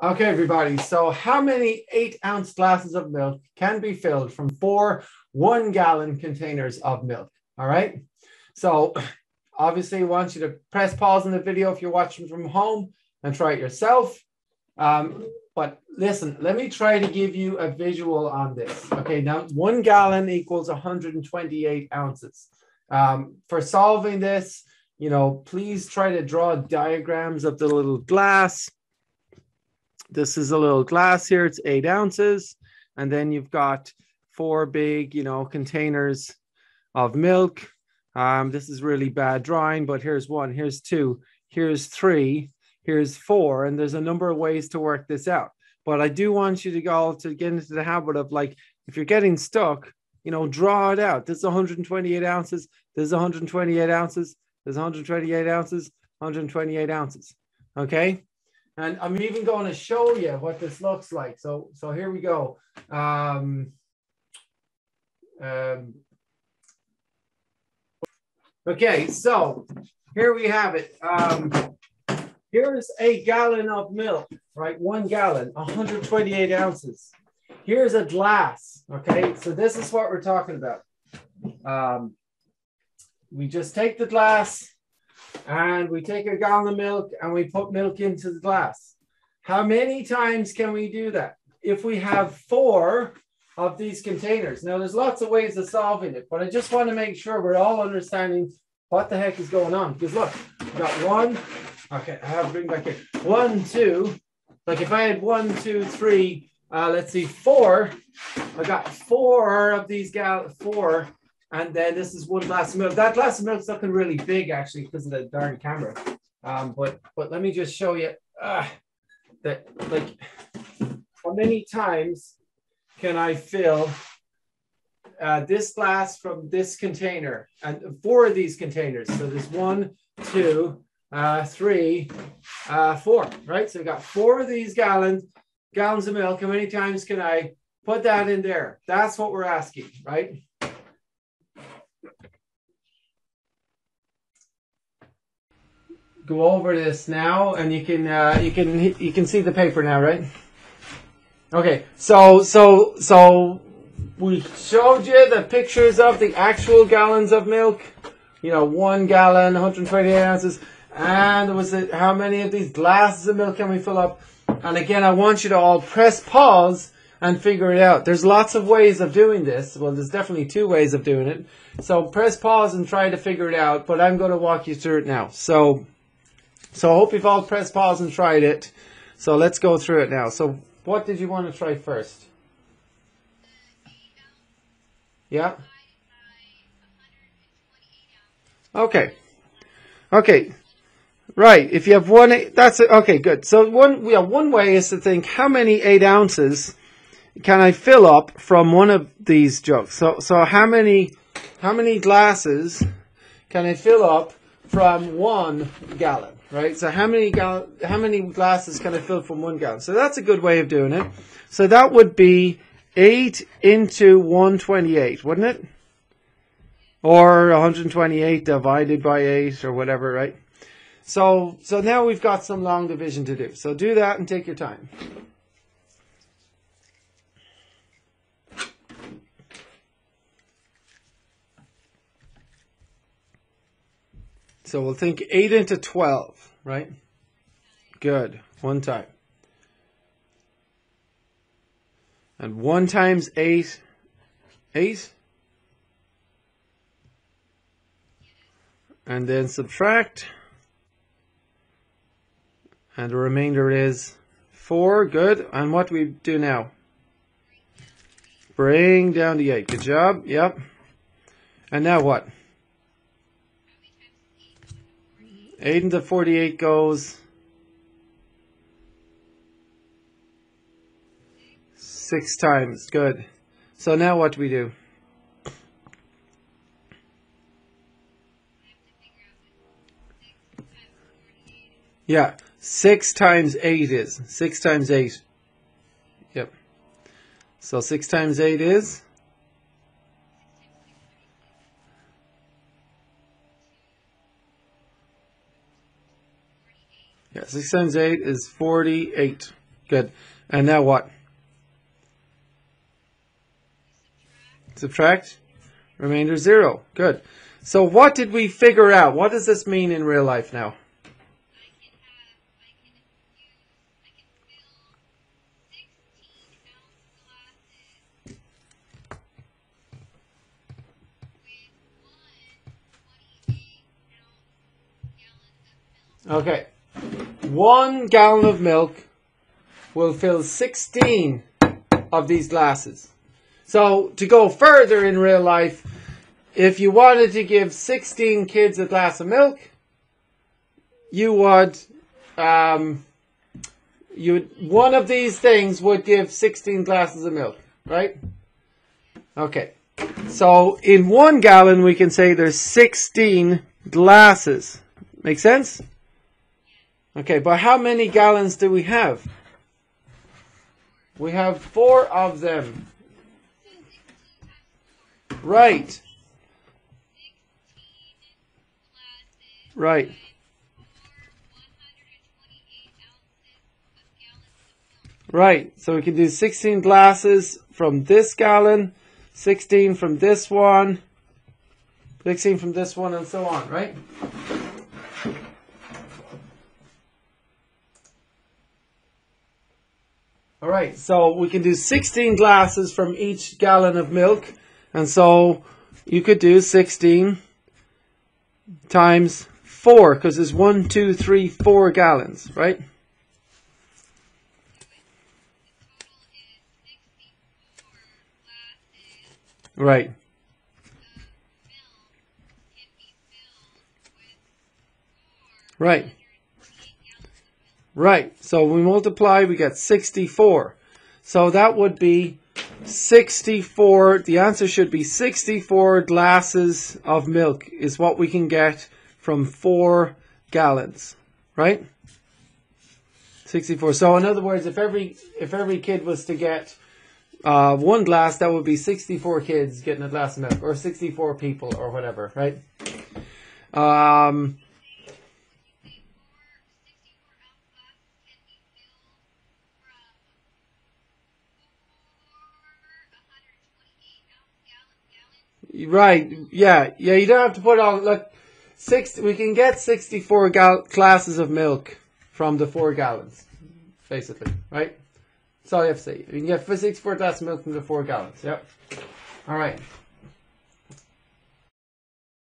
Okay, everybody. So, how many eight ounce glasses of milk can be filled from four one gallon containers of milk? All right. So, obviously, I want you to press pause on the video if you're watching from home and try it yourself. Um, but listen, let me try to give you a visual on this. Okay, now one gallon equals 128 ounces. Um, for solving this, you know, please try to draw diagrams of the little glass this is a little glass here. It's eight ounces. And then you've got four big, you know, containers of milk. Um, this is really bad drawing, but here's one, here's two, here's three, here's four. And there's a number of ways to work this out. But I do want you to go to get into the habit of like, if you're getting stuck, you know, draw it out. This is 128 ounces. This is 128 ounces. This is 128 ounces. 128 ounces. Okay. And I'm even going to show you what this looks like. So, so here we go. Um, um, okay, so here we have it. Um, here's a gallon of milk, right? One gallon, 128 ounces. Here's a glass, okay? So this is what we're talking about. Um, we just take the glass, and we take a gallon of milk and we put milk into the glass. How many times can we do that? If we have four of these containers. Now, there's lots of ways of solving it, but I just want to make sure we're all understanding what the heck is going on. Because look, I've got one, okay, I have to bring back here. One, two, like if I had one, two, three, uh, let's see, four, I got four of these gal, four and then this is one glass of milk. That glass of milk is looking really big actually because of the darn camera. Um, but but let me just show you uh, that like how many times can I fill uh, this glass from this container and four of these containers. So there's one, two, uh, three, uh, four, right? So we've got four of these gallons, gallons of milk. How many times can I put that in there? That's what we're asking, right? Go over this now, and you can uh, you can you can see the paper now, right? Okay, so so so we showed you the pictures of the actual gallons of milk. You know, one gallon, 128 ounces, and was it how many of these glasses of milk can we fill up? And again, I want you to all press pause and figure it out. There's lots of ways of doing this. Well, there's definitely two ways of doing it. So press pause and try to figure it out, but I'm going to walk you through it now. So so I hope you've all pressed pause and tried it. So let's go through it now. So what did you want to try first? Yeah. Okay. Okay. Right. If you have one, that's it. Okay, good. So one, yeah, one way is to think how many eight ounces can I fill up from one of these jugs? So, so how many, how many glasses can I fill up from one gallon? Right? So how many gal- how many glasses can I fill from one gallon? So that's a good way of doing it. So that would be 8 into 128, wouldn't it? Or 128 divided by 8 or whatever, right? So so now we've got some long division to do. So do that and take your time. So we'll think 8 into 12, right? Good. One time. And 1 times 8, 8. And then subtract. And the remainder is 4. Good. And what do we do now? Bring down the 8. Good job. Yep. And now what? 8 into 48 goes six times. Good. So now what do we do? Yeah, 6 times 8 is. 6 times 8. Yep. So 6 times 8 is? Yeah, 6 times 8 is 48. Good. And now what? Subtract. Remainder zero. Good. So what did we figure out? What does this mean in real life now? Okay. One gallon of milk will fill 16 of these glasses. So to go further in real life, if you wanted to give 16 kids a glass of milk, you would, um, you would, one of these things would give 16 glasses of milk, right? Okay. So in one gallon, we can say there's 16 glasses. Make sense? Okay, but how many gallons do we have? We have four of them. Right. Right. Right. So we can do 16 glasses from this gallon, 16 from this one, 16 from this one, and so on, right? All right, so we can do 16 glasses from each gallon of milk. And so you could do 16 times 4, because there's 1, 2, 3, 4 gallons, right? Right. Right. Right. So we multiply, we get 64. So that would be 64. The answer should be 64 glasses of milk is what we can get from 4 gallons. Right? 64. So in other words, if every if every kid was to get uh, one glass, that would be 64 kids getting a glass of milk, or 64 people, or whatever, right? Um, Right. Yeah. Yeah. You don't have to put on look. Six. We can get sixty-four gal- glasses of milk from the four gallons, basically. Right. That's all you have to say. You can get sixty-four glasses of milk from the four gallons. Yep. All right.